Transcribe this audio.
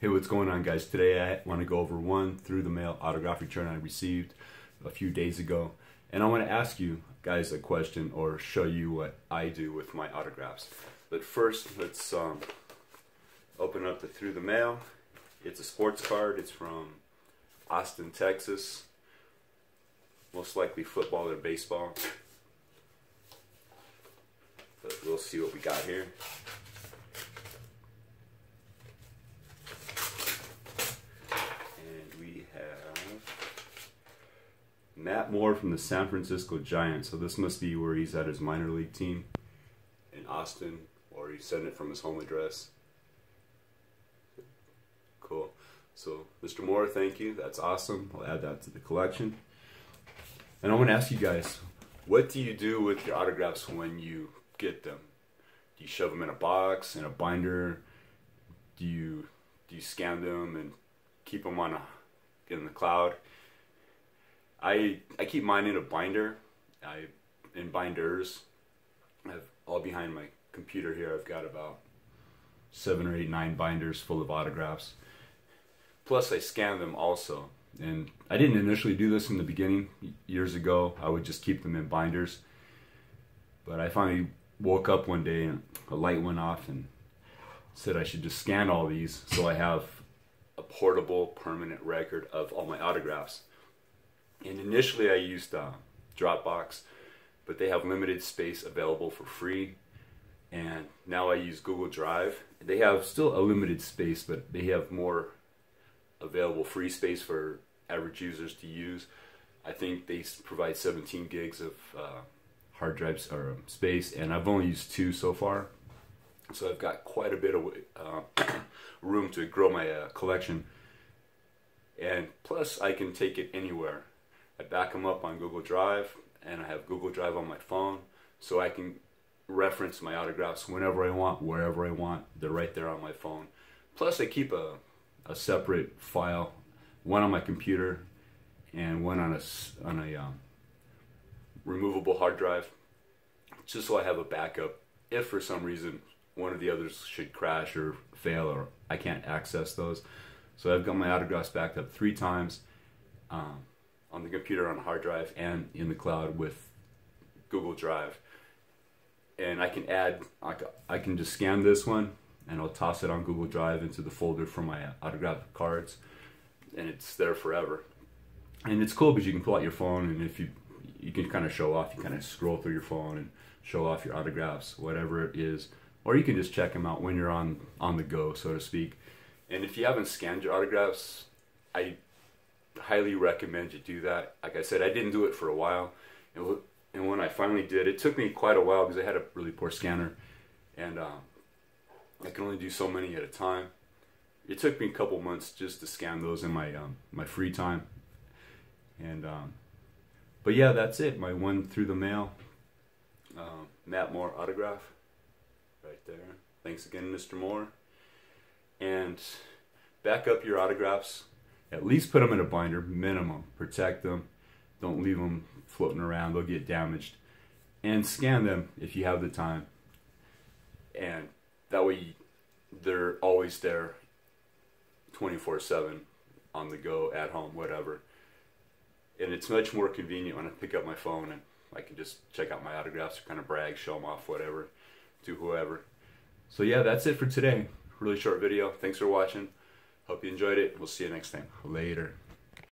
Hey, what's going on, guys? Today I want to go over one through the mail autograph return I received a few days ago. And I want to ask you guys a question or show you what I do with my autographs. But first, let's um, open up the through the mail. It's a sports card. It's from Austin, Texas. Most likely football or baseball. But we'll see what we got here. And we have Matt Moore from the San Francisco Giants. So this must be where he's at his minor league team in Austin, or he's sending it from his home address. Cool. So, Mr. Moore, thank you. That's awesome. I'll add that to the collection. And I want to ask you guys, what do you do with your autographs when you get them? Do you shove them in a box, in a binder? Do you do you scan them and keep them on a in the cloud? I I keep mine in a binder. I in binders. I've all behind my computer here. I've got about seven or eight, nine binders full of autographs. Plus, I scan them also. And I didn't initially do this in the beginning. Years ago, I would just keep them in binders. But I finally woke up one day and a light went off and said I should just scan all these so I have a portable, permanent record of all my autographs. And initially, I used uh, Dropbox, but they have limited space available for free. And now I use Google Drive. They have still a limited space, but they have more available free space for average users to use. I think they provide 17 gigs of uh, hard drives or um, space, and I've only used two so far. So I've got quite a bit of uh, room to grow my uh, collection. And plus, I can take it anywhere. I back them up on Google Drive, and I have Google Drive on my phone, so I can reference my autographs whenever I want, wherever I want. They're right there on my phone. Plus, I keep a a separate file, one on my computer and one on a, on a um, removable hard drive, just so I have a backup if for some reason one of the others should crash or fail or I can't access those. So I've got my autographs backed up three times um, on the computer on a hard drive and in the cloud with Google Drive. And I can add, I can just scan this one and I'll toss it on Google Drive into the folder for my autograph cards, and it's there forever. And it's cool because you can pull out your phone, and if you you can kind of show off, you kind of scroll through your phone and show off your autographs, whatever it is, or you can just check them out when you're on on the go, so to speak. And if you haven't scanned your autographs, I highly recommend you do that. Like I said, I didn't do it for a while, and, and when I finally did, it took me quite a while because I had a really poor scanner, and um, I can only do so many at a time. It took me a couple months just to scan those in my um, my free time. And um, but yeah, that's it. My one through the mail. Uh, Matt Moore autograph, right there. Thanks again, Mr. Moore. And back up your autographs. At least put them in a binder, minimum. Protect them. Don't leave them floating around; they'll get damaged. And scan them if you have the time. And that way they're always there 24 7 on the go at home whatever and it's much more convenient when i pick up my phone and i can just check out my autographs or kind of brag show them off whatever to whoever so yeah that's it for today really short video thanks for watching hope you enjoyed it. We'll see you next time. Later